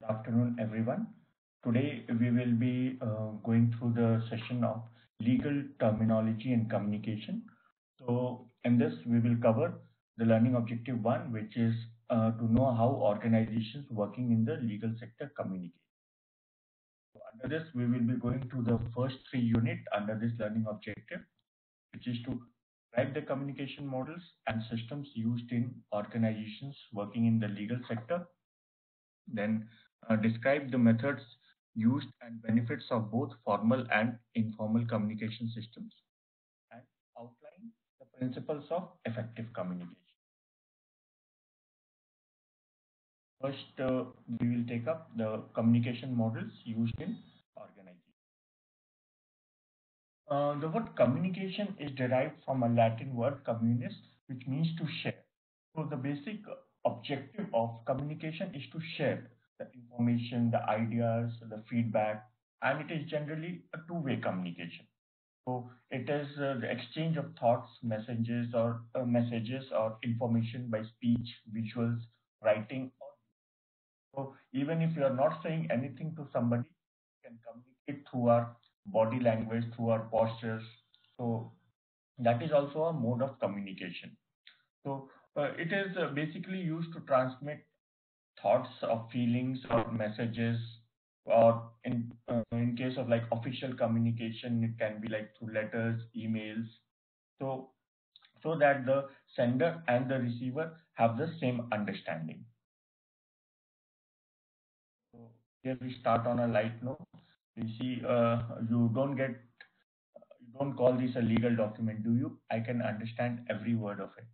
Good afternoon, everyone. Today we will be uh, going through the session of legal terminology and communication. So in this, we will cover the learning objective one, which is uh, to know how organizations working in the legal sector communicate. So under this, we will be going to the first three unit under this learning objective, which is to write the communication models and systems used in organizations working in the legal sector. Then describe the methods used and benefits of both formal and informal communication systems and outline the principles of effective communication. First, uh, we will take up the communication models used in organization. Uh, the word communication is derived from a Latin word communis, which means to share. So the basic objective of communication is to share the information, the ideas, the feedback, and it is generally a two-way communication. So it is uh, the exchange of thoughts, messages, or uh, messages or information by speech, visuals, writing. So even if you are not saying anything to somebody, you can communicate through our body language, through our postures. So that is also a mode of communication. So uh, it is uh, basically used to transmit thoughts or feelings or messages or in uh, in case of like official communication it can be like through letters emails. So so that the sender and the receiver have the same understanding. So here we start on a light note. You see uh, you don't get you don't call this a legal document do you? I can understand every word of it.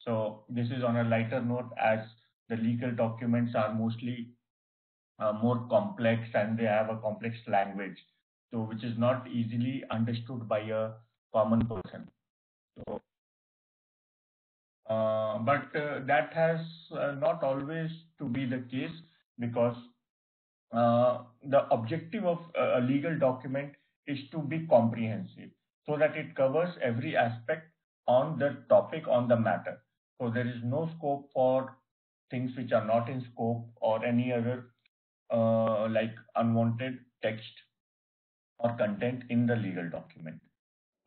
So this is on a lighter note as the legal documents are mostly uh, more complex and they have a complex language, so which is not easily understood by a common person. So, uh, but uh, that has uh, not always to be the case because uh, the objective of a legal document is to be comprehensive so that it covers every aspect on the topic on the matter. So there is no scope for things which are not in scope or any other uh, like unwanted text or content in the legal document.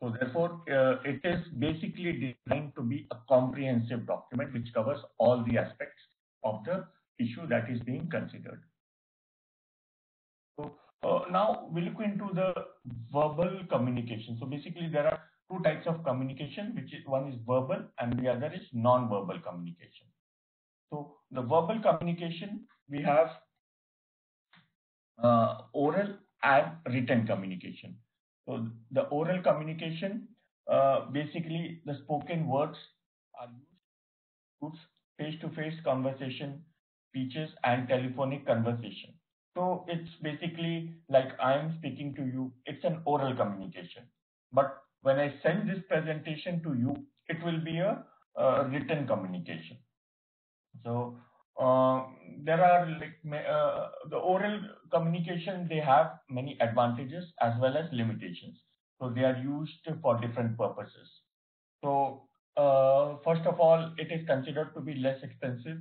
So therefore, uh, it is basically designed to be a comprehensive document which covers all the aspects of the issue that is being considered. So uh, now we look into the verbal communication. So basically there are two types of communication, which is one is verbal and the other is non-verbal communication. So the verbal communication, we have uh, oral and written communication. So the oral communication, uh, basically the spoken words are used face-to-face -face conversation, speeches and telephonic conversation. So it's basically like I am speaking to you, it's an oral communication. But when I send this presentation to you, it will be a, a written communication. So uh, there are like uh, the oral communication they have many advantages as well as limitations. So they are used for different purposes. So uh, first of all it is considered to be less expensive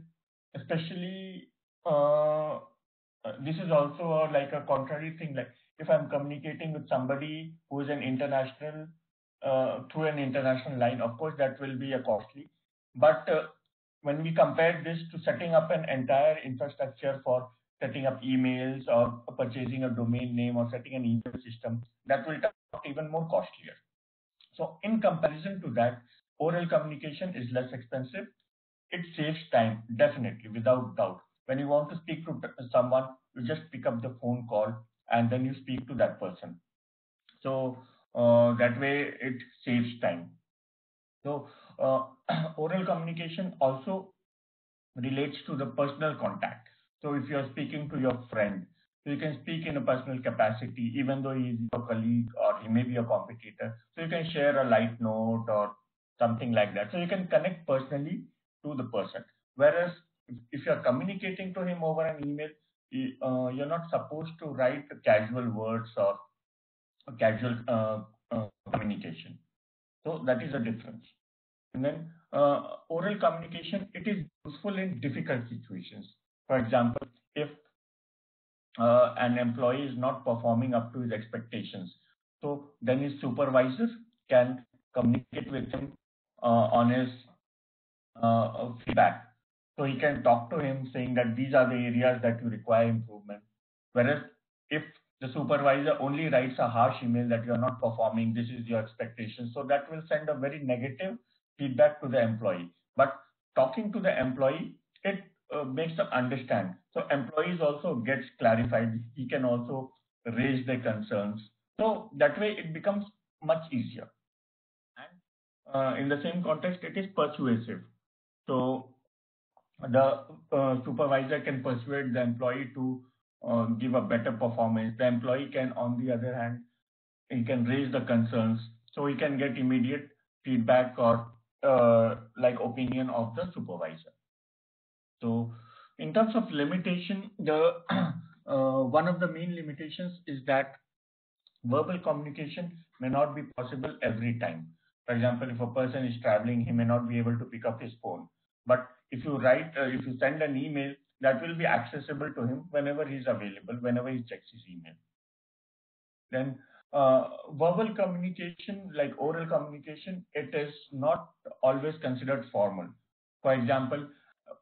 especially uh, this is also a, like a contrary thing like if i'm communicating with somebody who is an international uh, through an international line of course that will be a costly. But uh, when we compare this to setting up an entire infrastructure for setting up emails or purchasing a domain name or setting an email system, that will turn even more costlier. So in comparison to that, oral communication is less expensive. It saves time, definitely, without doubt. When you want to speak to someone, you just pick up the phone call and then you speak to that person. So uh, that way it saves time. So uh, oral communication also relates to the personal contact. So if you're speaking to your friend, you can speak in a personal capacity, even though he's your colleague or he may be a competitor. So you can share a light note or something like that. So you can connect personally to the person. Whereas if you're communicating to him over an email, uh, you're not supposed to write casual words or casual uh, uh, communication. So that is a difference. And then uh, oral communication, it is useful in difficult situations. For example, if uh, an employee is not performing up to his expectations. So then his supervisor can communicate with him uh, on his uh, feedback. So he can talk to him saying that these are the areas that you require improvement. Whereas if the supervisor only writes a harsh email that you are not performing, this is your expectation. So that will send a very negative feedback to the employee. But talking to the employee, it uh, makes them understand. So employees also gets clarified. He can also raise their concerns. So that way it becomes much easier. And uh, in the same context, it is persuasive. So the uh, supervisor can persuade the employee to uh, give a better performance. The employee can, on the other hand, he can raise the concerns, so he can get immediate feedback or like opinion of the supervisor. So in terms of limitation, the uh, one of the main limitations is that verbal communication may not be possible every time. For example, if a person is traveling, he may not be able to pick up his phone. But if you write, uh, if you send an email, that will be accessible to him whenever he's available, whenever he checks his email. Then uh, verbal communication, like oral communication, it is not always considered formal. For example,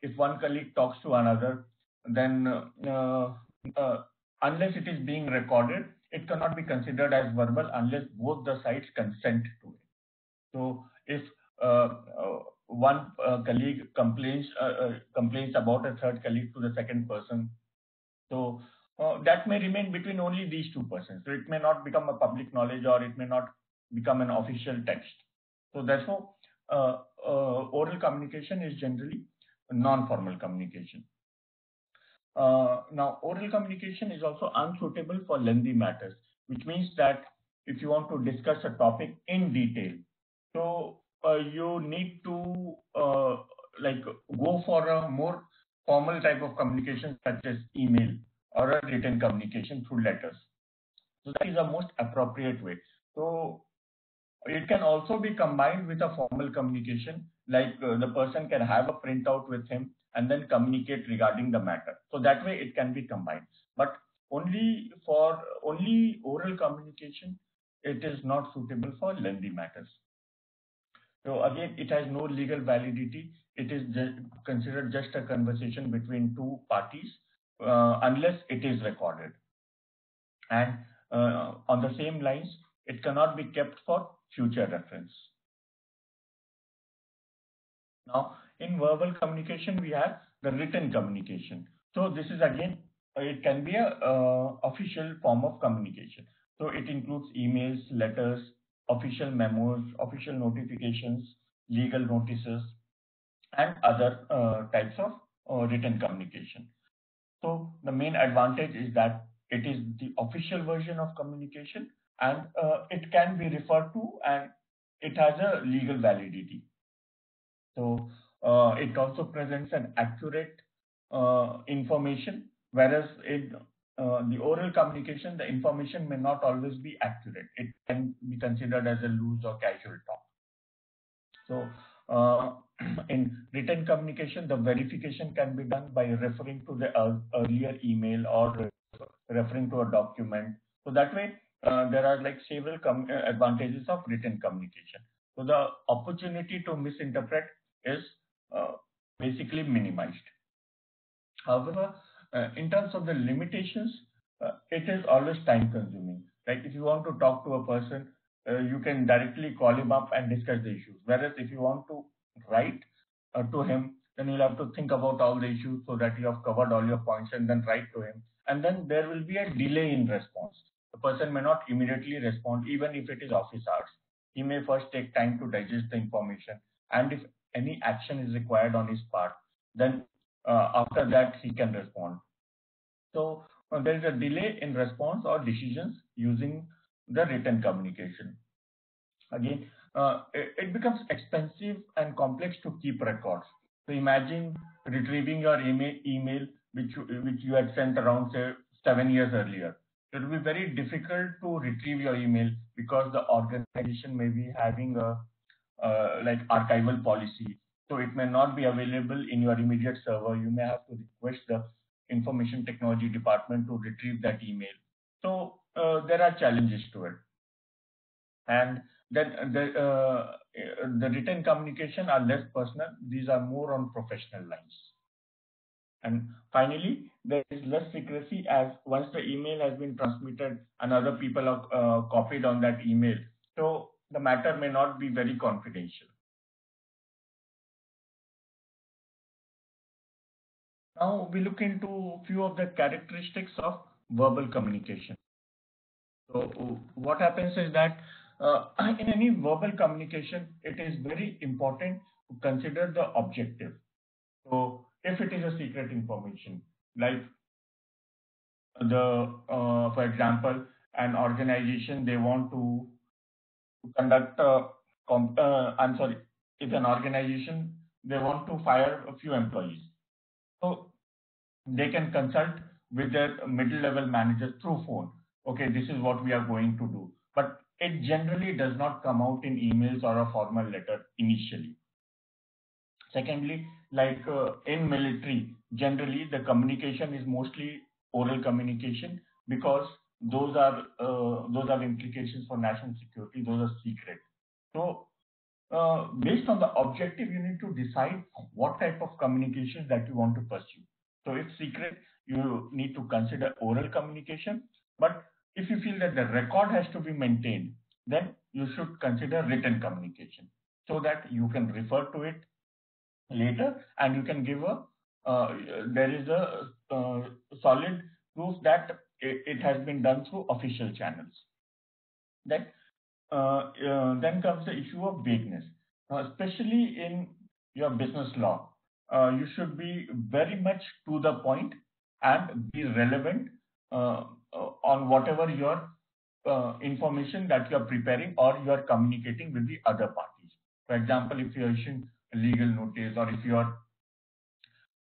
if one colleague talks to another, then uh, uh, unless it is being recorded, it cannot be considered as verbal unless both the sides consent to it. So if uh, uh one uh, colleague complains complains about a third colleague to the second person. So uh, that may remain between only these two persons. So it may not become a public knowledge or it may not become an official text. So therefore, uh, uh, oral communication is generally non-formal communication. now, oral communication is also unsuitable for lengthy matters, which means that if you want to discuss a topic in detail, so uh, you need to uh, like go for a more formal type of communication such as email or a written communication through letters. So that is the most appropriate way. So it can also be combined with a formal communication, like uh, the person can have a printout with him and then communicate regarding the matter. So that way it can be combined. But only for only oral communication, it is not suitable for lengthy matters. So again, it has no legal validity. It is just considered just a conversation between two parties uh, unless it is recorded. And uh, on the same lines, it cannot be kept for future reference. Now, in verbal communication, we have the written communication. So this is again, it can be a uh, official form of communication. So it includes emails, letters, official memos, official notifications, legal notices, and other uh, types of uh, written communication. So the main advantage is that it is the official version of communication and uh, it can be referred to and it has a legal validity. So uh, it also presents an accurate uh, information, whereas in uh, the oral communication, the information may not always be accurate. It can be considered as a loose or casual talk. So uh, in written communication, the verification can be done by referring to the uh, earlier email or referring to a document. So that way, uh, there are like several uh, advantages of written communication. So the opportunity to misinterpret is uh, basically minimized. However, uh, in terms of the limitations, uh, it is always time consuming. Like if you want to talk to a person, you can directly call him up and discuss the issues. Whereas if you want to write uh, to him, then you'll have to think about all the issues so that you have covered all your points and then write to him. And then there will be a delay in response. The person may not immediately respond, even if it is office hours. He may first take time to digest the information. And if any action is required on his part, then uh, after that he can respond. So uh, there is a delay in response or decisions using the written communication. Again, uh, it, it, becomes expensive and complex to keep records. So imagine retrieving your email, email which you, which you had sent around say seven years earlier. It will be very difficult to retrieve your email because the organization may be having a uh, like archival policy so it may not be available in your immediate server. You may have to request the information technology department to retrieve that email. So uh, there are challenges to it. And then the, uh, the written communication are less personal. These are more on professional lines. And finally, there is less secrecy as once the email has been transmitted and other people are uh, copied on that email. So the matter may not be very confidential. Now we look into a few of the characteristics of verbal communication. So what happens is that uh, in any verbal communication, it is very important to consider the objective. So if it is a secret information, like the, uh, for example, an organization, they want to conduct, a, uh, I'm sorry, if an organization, they want to fire a few employees. So they can consult with their middle level managers through phone. Okay, this is what we are going to do. But it generally does not come out in emails or a formal letter initially. Secondly, like uh, in military, generally the communication is mostly oral communication because those are uh, those have implications for national security. Those are secret. So uh, based on the objective, you need to decide what type of communication that you want to pursue. So if secret, you need to consider oral communication. But if you feel that the record has to be maintained, then you should consider written communication so that you can refer to it later and you can give a uh, there is a uh, solid proof that it, has been done through official channels. Then, uh, uh then comes the issue of vagueness, especially in your business law. Uh, you should be very much to the point and be relevant uh, on whatever your information that you are preparing or you are communicating with the other parties. For example, if you are issuing a legal notice or if you are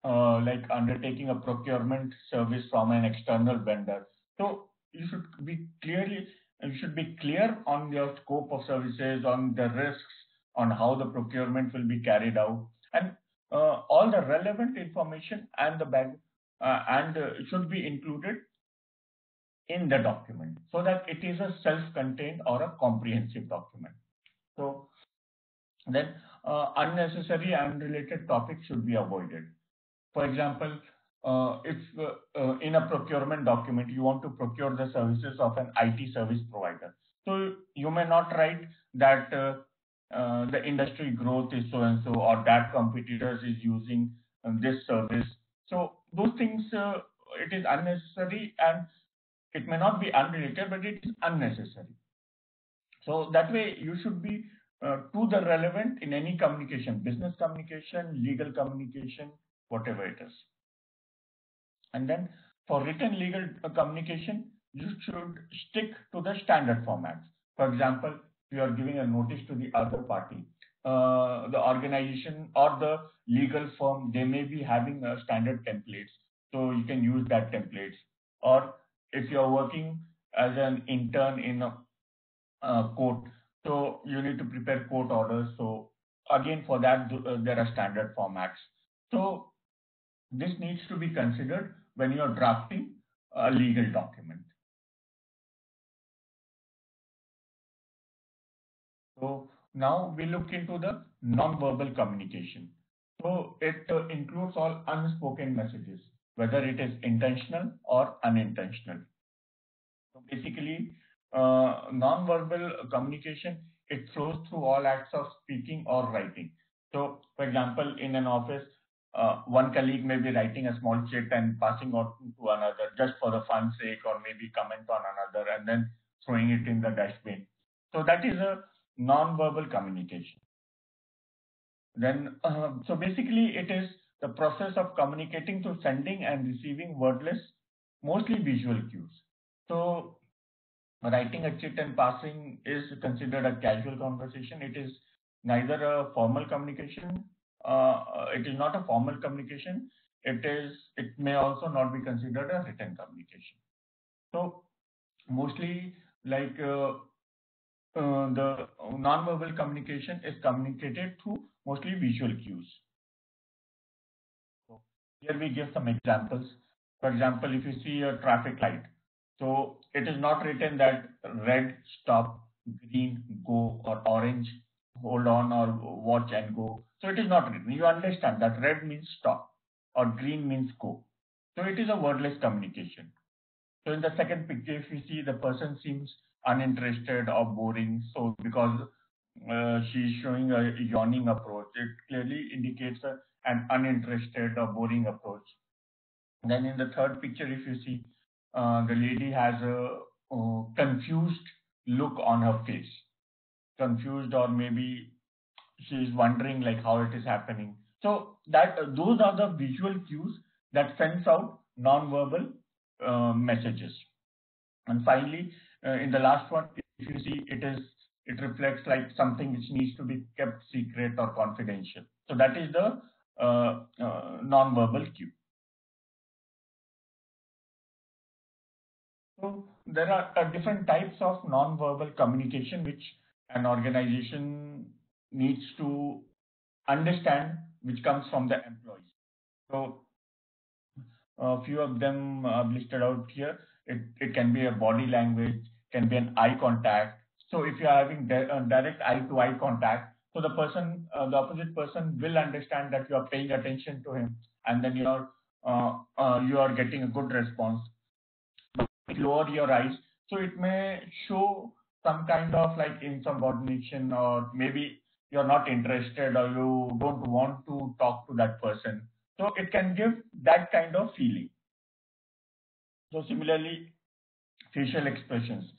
uh, like undertaking a procurement service from an external vendor. So you should be clearly, you should be clear on your scope of services, on the risks, on how the procurement will be carried out, and uh, all the relevant information and the bank uh, and uh, should be included in the document so that it is a self-contained or a comprehensive document. So then uh, unnecessary and unrelated topics should be avoided. For example, uh, if uh, uh, in a procurement document you want to procure the services of an IT service provider, so you may not write that uh, uh, the industry growth is so and so, or that competitors is using um, this service. So those things, it is unnecessary and it may not be unrelated, but it is unnecessary. So that way you should be uh, to the relevant in any communication, business communication, legal communication, whatever it is. And then for written legal uh, communication, you should stick to the standard formats. For example, you are giving a notice to the other party. Uh, the organization or the legal firm, they may be having a standard templates. So you can use that templates. Or if you're working as an intern in a, a court, so you need to prepare court orders. So again, for that, uh, there are standard formats. So this needs to be considered when you are drafting a legal document. So now we look into the non-verbal communication. So it uh, includes all unspoken messages, whether it is intentional or unintentional. So basically, uh, non-verbal communication, it flows through all acts of speaking or writing. So for example, in an office, uh, one colleague may be writing a small chit and passing on to another just for the fun sake or maybe comment on another and then throwing it in the dustbin. So that is a non-verbal communication. Then, uh, so basically it is the process of communicating through sending and receiving wordless, mostly visual cues. So writing a chit and passing is considered a casual conversation. It is neither a formal communication, uh, it is not a formal communication. It is, it may also not be considered a written communication. So mostly like uh, uh, the non-verbal communication is communicated through mostly visual cues. Here we give some examples. For example, if you see a traffic light, so it is not written that red stop, green go, or orange hold on or watch and go. So it is not written. You understand that red means stop or green means go. So it is a wordless communication. So in the second picture, if you see the person seems uninterested or boring, so because uh, she is showing a yawning approach, it clearly indicates a, an uninterested or boring approach. Then in the third picture, if you see, uh, the lady has a uh, confused look on her face, confused or maybe she is wondering like how it is happening. So that uh, those are the visual cues that sends out non-verbal uh, messages. And finally, uh, in the last one, if you see, it is it reflects like something which needs to be kept secret or confidential. So that is the non-verbal cue. So there are uh, different types of non-verbal communication which an organization needs to understand, which comes from the employees. So a few of them are listed out here. It, it can be a body language, can be an eye contact. So if you are having di direct eye-to-eye -eye contact, so the person, uh, the opposite person will understand that you are paying attention to him, and then you are uh, uh you are getting a good response. Lower your eyes, so it may show some kind of like insubordination, or maybe you're not interested, or you don't want to talk to that person. So it can give that kind of feeling. So similarly, facial expressions.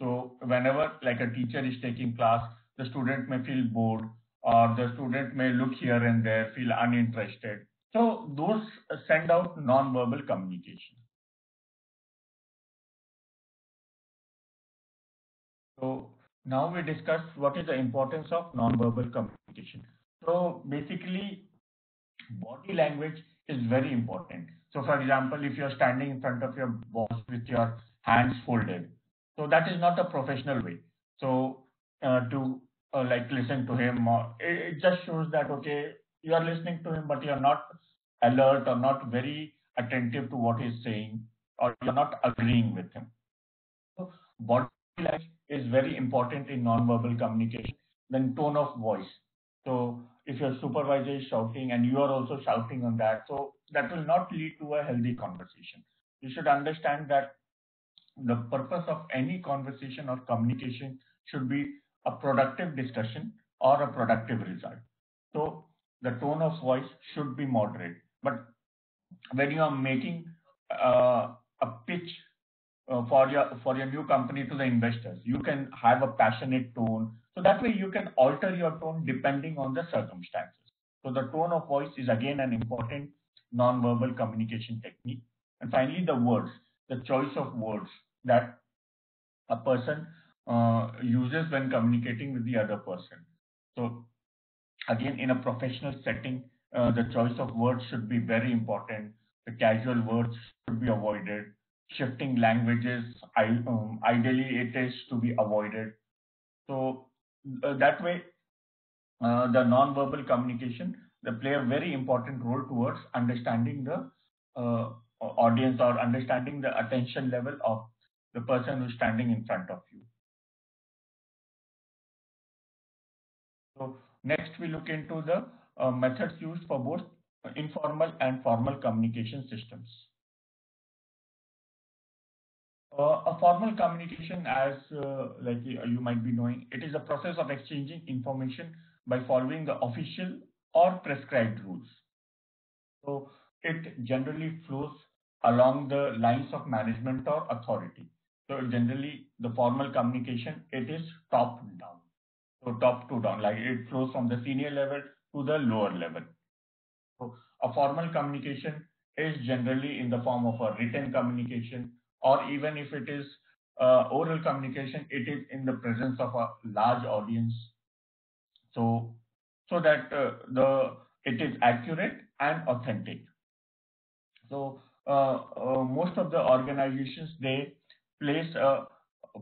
So whenever like a teacher is taking class, the student may feel bored or the student may look here and there, feel uninterested. So those send out non-verbal communication. So now we discuss what is the importance of non-verbal communication. So basically body language is very important. So for example, if you're standing in front of your boss with your hands folded, so that is not a professional way. So uh, to uh, like listen to him, it, it just shows that okay, you are listening to him, but you are not alert or not very attentive to what he's saying, or you're not agreeing with him. So body language is very important in non-verbal communication. Then tone of voice. So if your supervisor is shouting and you are also shouting on that, so that will not lead to a healthy conversation. You should understand that the purpose of any conversation or communication should be a productive discussion or a productive result. So the tone of voice should be moderate. But when you are making uh, a pitch uh, for your for your new company to the investors, you can have a passionate tone. So that way you can alter your tone depending on the circumstances. So the tone of voice is again an important non-verbal communication technique. And finally, the words, the choice of words that a person uh, uses when communicating with the other person. So again, in a professional setting, uh, the choice of words should be very important. The casual words should be avoided. Shifting languages, I, um, ideally it is to be avoided. So uh, that way, uh, the non-verbal communication they play a very important role towards understanding the uh, audience or understanding the attention level of the person who's standing in front of you. Next we look into the uh, methods used for both informal and formal communication systems. Uh, a formal communication, as uh, like you might be knowing, it is a process of exchanging information by following the official or prescribed rules. So it generally flows along the lines of management or authority. So generally the formal communication, it is top down. So top to down, like it flows from the senior level to the lower level. So a formal communication is generally in the form of a written communication or even if it is uh, oral communication, it is in the presence of a large audience. So, so that uh, the it is accurate and authentic. So uh, uh most of the organizations they place a, a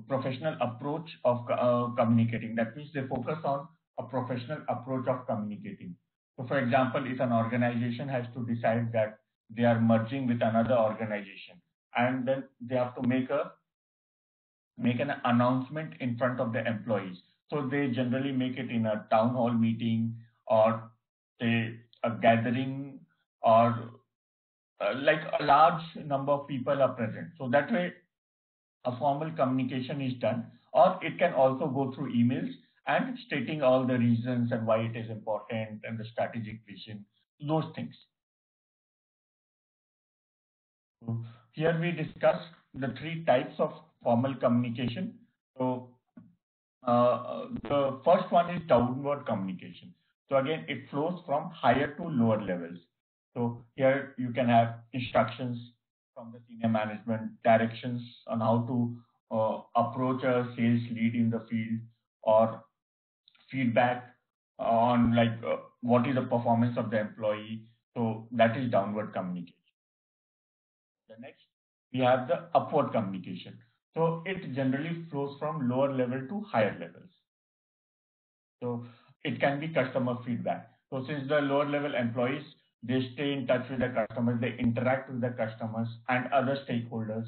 professional approach of uh, communicating. That means they focus on a professional approach of communicating. So for example, if an organization has to decide that they are merging with another organization and then they have to make a make an announcement in front of the employees so they generally make it in a town hall meeting or say a gathering or uh, like a large number of people are present so that way a formal communication is done or it can also go through emails and stating all the reasons and why it is important and the strategic vision those things here we discuss the three types of formal communication. So uh, the first one is downward communication. So again, it flows from higher to lower levels. So here you can have instructions from the senior management, directions on how to uh, approach a sales lead in the field or feedback on like uh, what is the performance of the employee. So that is downward communication. The next, we have the upward communication. So it generally flows from lower level to higher levels. So it can be customer feedback. So since the lower level employees, they stay in touch with the customers, they interact with the customers and other stakeholders,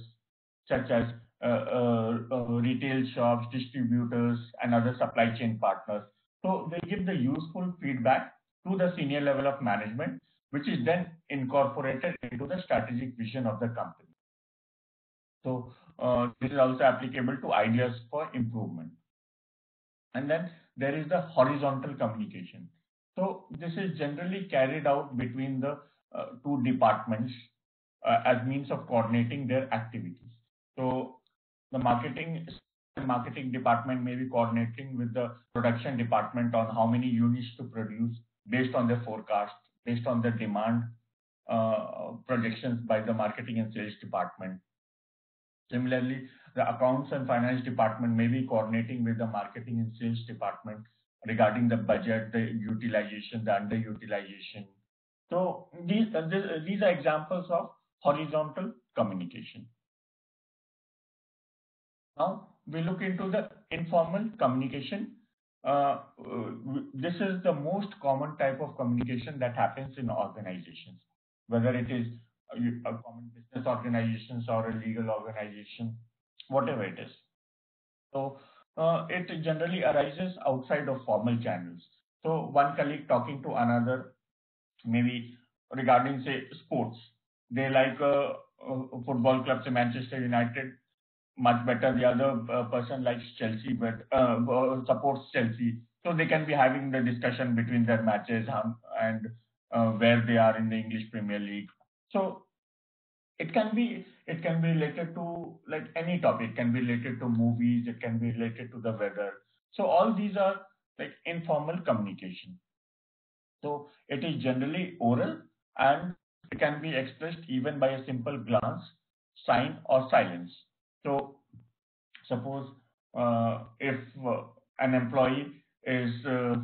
such as uh, uh, uh, retail shops, distributors, and other supply chain partners. So they give the useful feedback to the senior level of management which is then incorporated into the strategic vision of the company. So uh, this is also applicable to ideas for improvement. And then there is the horizontal communication. So this is generally carried out between the uh, two departments uh, as means of coordinating their activities. So the marketing marketing department may be coordinating with the production department on how many units to produce based on their forecast based on the demand uh, projections by the marketing and sales department. Similarly, the accounts and finance department may be coordinating with the marketing and sales department regarding the budget, the utilization, the underutilization. So these, uh, these are examples of horizontal communication. Now we look into the informal communication uh, this is the most common type of communication that happens in organizations, whether it is a common business organizations or a legal organization, whatever it is. So uh, it generally arises outside of formal channels. So one colleague talking to another, maybe regarding say sports, they like a, a football club, say Manchester United much better. The other uh, person likes Chelsea, but uh, uh, supports Chelsea. So they can be having the discussion between their matches and uh, where they are in the English Premier League. So it can be it can be related to like any topic. It can be related to movies. It can be related to the weather. So all these are like informal communication. So it is generally oral and it can be expressed even by a simple glance, sign or silence. So suppose uh, if uh, an employee is uh,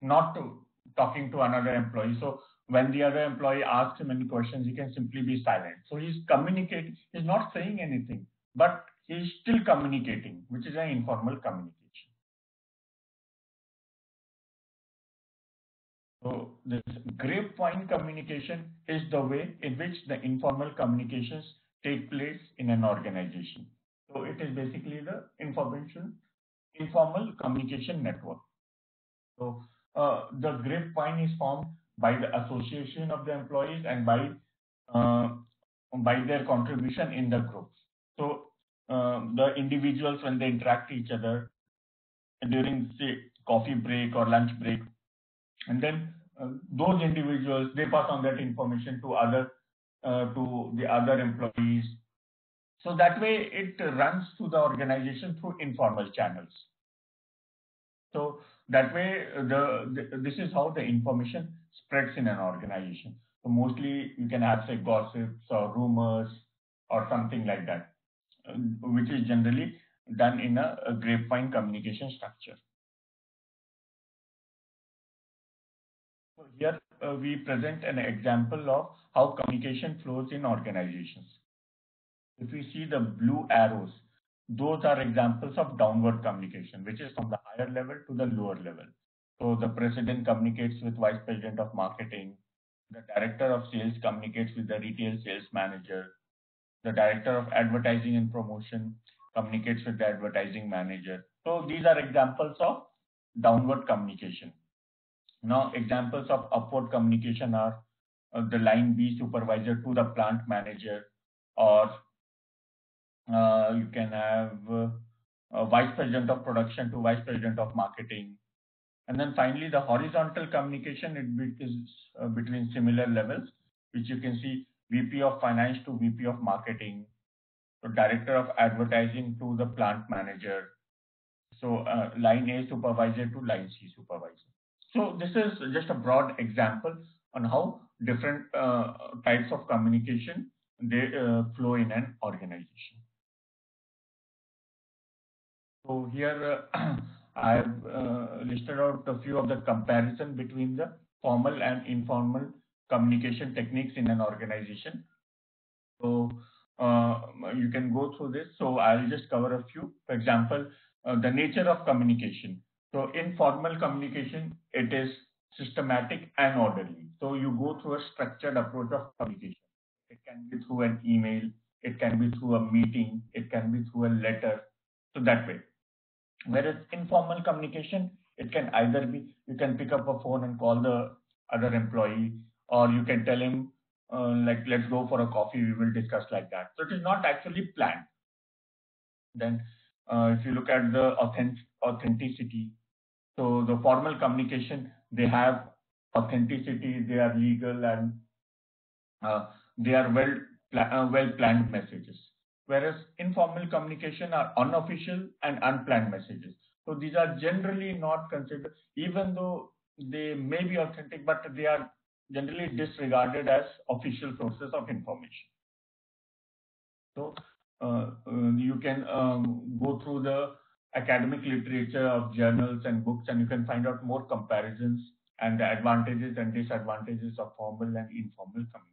not to, talking to another employee, so when the other employee asks him any questions, he can simply be silent. So he's communicating, he's not saying anything, but he's still communicating, which is an informal communication. So this grapevine communication is the way in which the informal communications take place in an organization. So it is basically the information informal communication network. So uh, the grapevine is formed by the association of the employees and by uh, by their contribution in the groups. So uh, the individuals when they interact each other during say coffee break or lunch break, and then uh, those individuals they pass on that information to other uh, to the other employees so that way it runs through the organization through informal channels. So that way the, the, this is how the information spreads in an organization. So mostly you can have say gossips or rumors or something like that, uh, which is generally done in a, a grapevine communication structure. So here uh, we present an example of how communication flows in organizations. If we see the blue arrows, those are examples of downward communication, which is from the higher level to the lower level. So the president communicates with vice president of marketing, the director of sales communicates with the retail sales manager. The director of advertising and promotion communicates with the advertising manager. So these are examples of downward communication. Now, examples of upward communication are uh, the line B supervisor to the plant manager, or uh, you can have uh, vice president of production to vice president of marketing. And then finally, the horizontal communication it is uh, between similar levels, which you can see VP of finance to VP of marketing, so director of advertising to the plant manager. So uh, line A supervisor to line C supervisor. So this is just a broad example on how different uh, types of communication they uh, flow in an organization. So here uh, I have uh, listed out a few of the comparison between the formal and informal communication techniques in an organization. So uh, you can go through this. So I'll just cover a few. For example, the nature of communication. So in formal communication, it is systematic and orderly. So you go through a structured approach of communication. It can be through an email, it can be through a meeting, it can be through a letter. So that way. Whereas informal communication, it can either be you can pick up a phone and call the other employee, or you can tell him uh, like let's go for a coffee, we will discuss like that. So it is not actually planned. Then uh, if you look at the authentic, authenticity, so the formal communication they have authenticity, they are legal and uh, they are well uh, well planned messages whereas informal communication are unofficial and unplanned messages. So these are generally not considered, even though they may be authentic, but they are generally disregarded as official sources of information. So uh, uh, you can um, go through the academic literature of journals and books, and you can find out more comparisons and the advantages and disadvantages of formal and informal communication.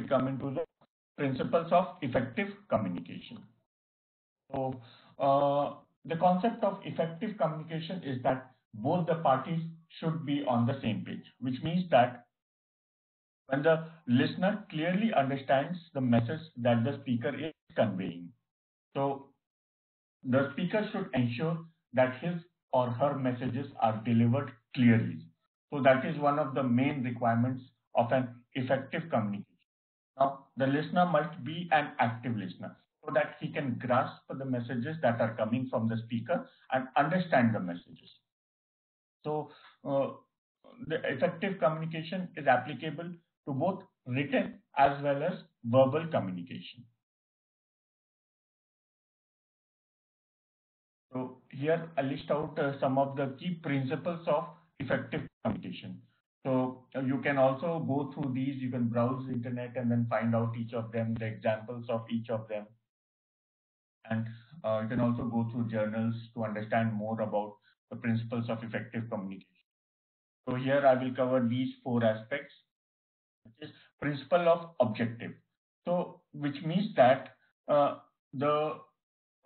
We come into the principles of effective communication. So, uh, the concept of effective communication is that both the parties should be on the same page, which means that when the listener clearly understands the message that the speaker is conveying. So, the speaker should ensure that his or her messages are delivered clearly. So, that is one of the main requirements of an effective communication. Now, the listener must be an active listener so that he can grasp the messages that are coming from the speaker and understand the messages. So, uh, the effective communication is applicable to both written as well as verbal communication. So here I list out uh, some of the key principles of effective communication. So you can also go through these, you can browse the internet and then find out each of them, the examples of each of them. And uh, you can also go through journals to understand more about the principles of effective communication. So here I will cover these four aspects, which is principle of objective. So which means that uh, the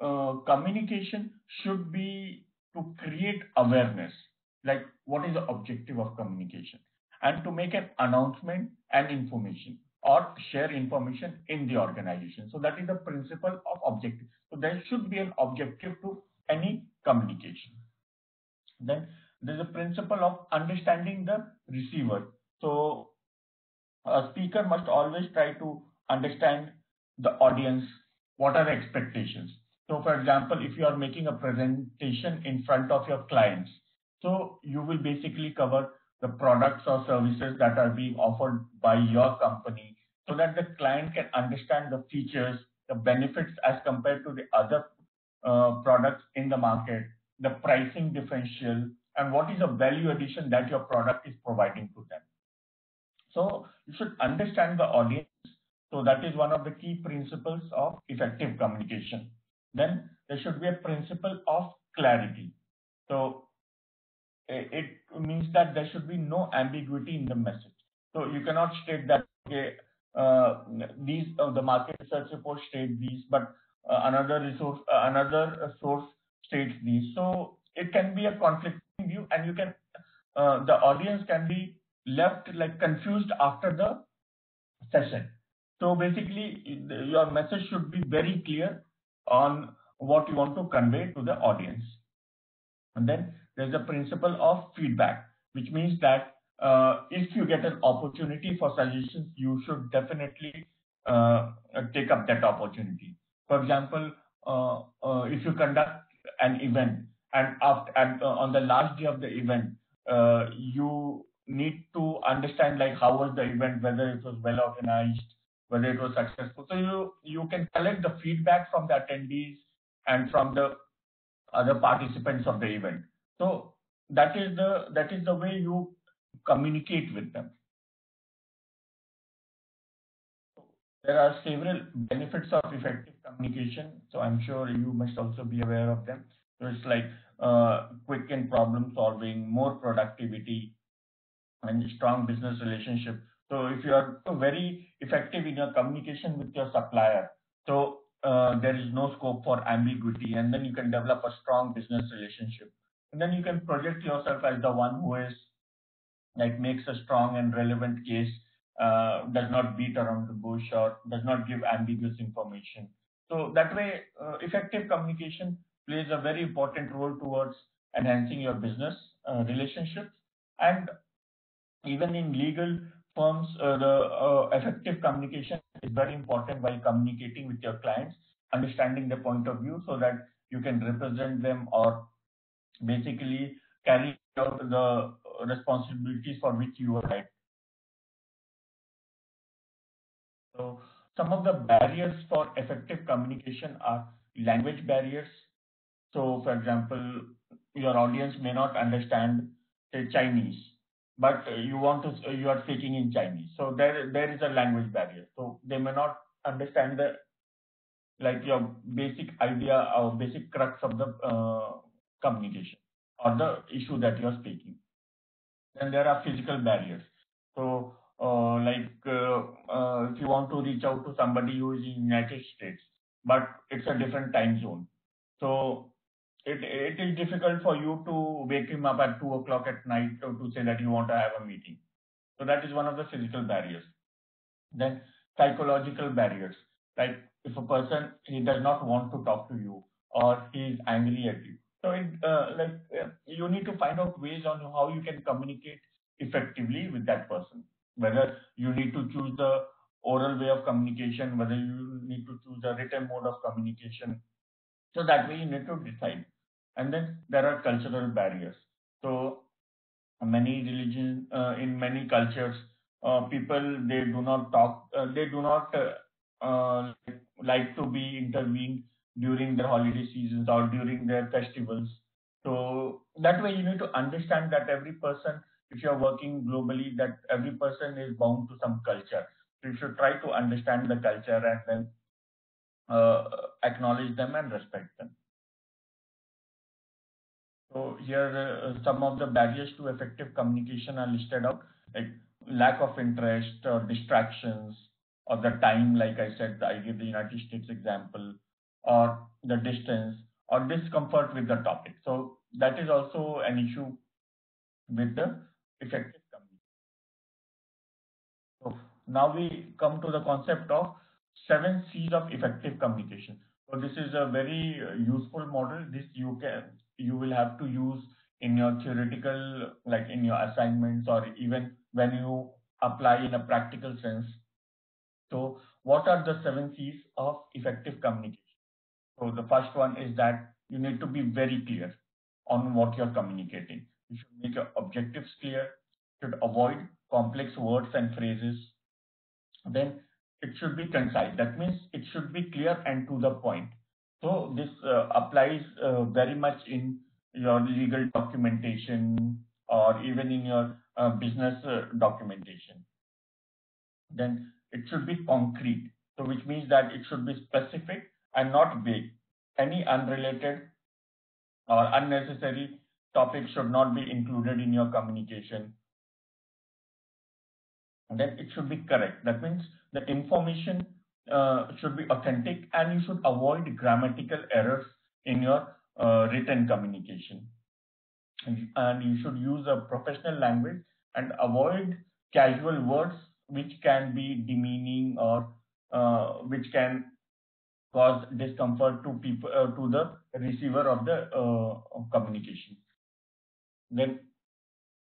uh, communication should be to create awareness like what is the objective of communication and to make an announcement and information or share information in the organization. So that is the principle of objective. So there should be an objective to any communication. Then there's a principle of understanding the receiver. So a speaker must always try to understand the audience, what are the expectations. So for example, if you are making a presentation in front of your clients, so you will basically cover the products or services that are being offered by your company so that the client can understand the features, the benefits as compared to the other uh, products in the market, the pricing differential, and what is the value addition that your product is providing to them. So you should understand the audience. So that is one of the key principles of effective communication. Then there should be a principle of clarity. So it means that there should be no ambiguity in the message. So you cannot state that okay, uh, these uh, the market research report state these, but uh, another resource, uh, another source states these. So it can be a conflict view and you can uh, the audience can be left like confused after the session. So basically, your message should be very clear on what you want to convey to the audience. And then there's a principle of feedback, which means that uh, if you get an opportunity for suggestions, you should definitely uh, take up that opportunity. For example, uh, uh if you conduct an event and after uh, on the last day of the event, uh, you need to understand like how was the event, whether it was well organized, whether it was successful. So you you can collect the feedback from the attendees and from the other participants of the event. So that is the that is the way you communicate with them. There are several benefits of effective communication. So I'm sure you must also be aware of them. So it's like uh, quick in problem solving, more productivity, and strong business relationship. So if you are very effective in your communication with your supplier, so uh, there is no scope for ambiguity, and then you can develop a strong business relationship. And then you can project yourself as the one who is like makes a strong and relevant case, uh, does not beat around the bush or does not give ambiguous information. So that way, uh, effective communication plays a very important role towards enhancing your business uh, relationships and even in legal firms, uh, the uh, effective communication is very important while communicating with your clients, understanding their point of view so that you can represent them or basically carry out the responsibilities for which you are right. So some of the barriers for effective communication are language barriers. So for example, your audience may not understand say Chinese but you want to you are speaking in Chinese. So there there is a language barrier. So they may not understand the like your basic idea or basic crux of the uh, communication or the issue that you are speaking. Then there are physical barriers. So uh, like uh, uh if you want to reach out to somebody who is in United States, but it's a different time zone. So it, it is difficult for you to wake him up at 2 o'clock at night to, to say that you want to have a meeting. So that is one of the physical barriers. Then psychological barriers, like if a person he does not want to talk to you or he is angry at you. So it, uh, like uh, you need to find out ways on how you can communicate effectively with that person. Whether you need to choose the oral way of communication, whether you need to choose a written mode of communication. So that way you need to decide. And then there are cultural barriers. So many religions, uh, in many cultures, uh, people they do not talk, uh, they do not uh, like to be intervened during their holiday seasons or during their festivals. So that way you need to understand that every person, if you're working globally, that every person is bound to some culture. So you should try to understand the culture and then uh, acknowledge them and respect them. So here uh, some of the barriers to effective communication are listed out, like lack of interest or distractions or the time, like I said, I give the United States example, or the distance or discomfort with the topic. So that is also an issue with the effective communication. So now we come to the concept of seven C's of effective communication. So this is a very useful model. This you can you will have to use in your theoretical, like in your assignments or even when you apply in a practical sense. So what are the seven C's of effective communication? So the first one is that you need to be very clear on what you're communicating. You should make your objectives clear, should avoid complex words and phrases. Then it should be concise. That means it should be clear and to the point. So this uh, applies uh, very much in your legal documentation or even in your uh, business documentation. Then it should be concrete. So which means that it should be specific and not vague. Any unrelated or unnecessary topic should not be included in your communication. And then it should be correct. That means the information uh, should be authentic and you should avoid grammatical errors in your uh, written communication. and you should use a professional language and avoid casual words which can be demeaning or uh, which can cause discomfort to people uh, to the receiver of the uh, communication. Then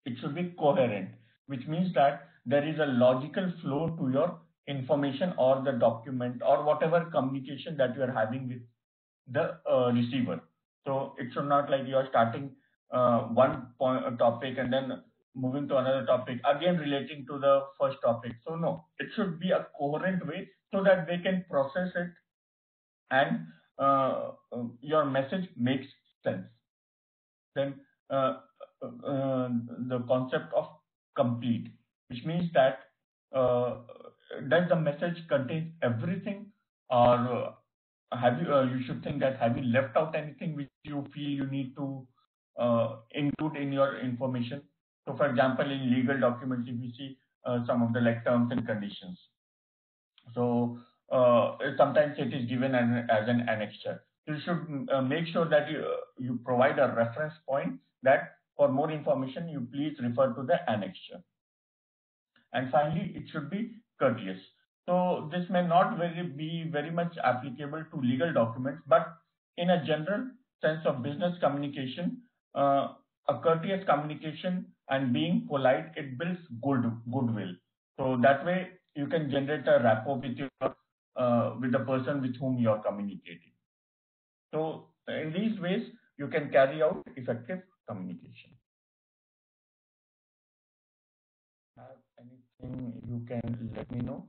it should be coherent which means that there is a logical flow to your information or the document or whatever communication that you are having with the uh, receiver. So it should not like you are starting uh, one point, topic and then moving to another topic again relating to the first topic. So no it should be a coherent way so that they can process it and uh, uh your message makes sense then uh, uh, the concept of complete which means that does the message contain everything or have you you should think that have you left out anything which you feel you need to uh, include in your information. So for example, in legal documents, if you see uh, some of the like terms and conditions. So uh, sometimes it is given as, as an annexure. You should uh, make sure that you, you provide a reference point that for more information, you please refer to the annexure. And finally, it should be courteous. So this may not very, be very much applicable to legal documents, but in a general sense of business communication, uh, a courteous communication and being polite, it builds good goodwill. So that way you can generate a rapport with your uh, with the person with whom you are communicating. So in these ways you can carry out effective communication. Have anything you can let me know?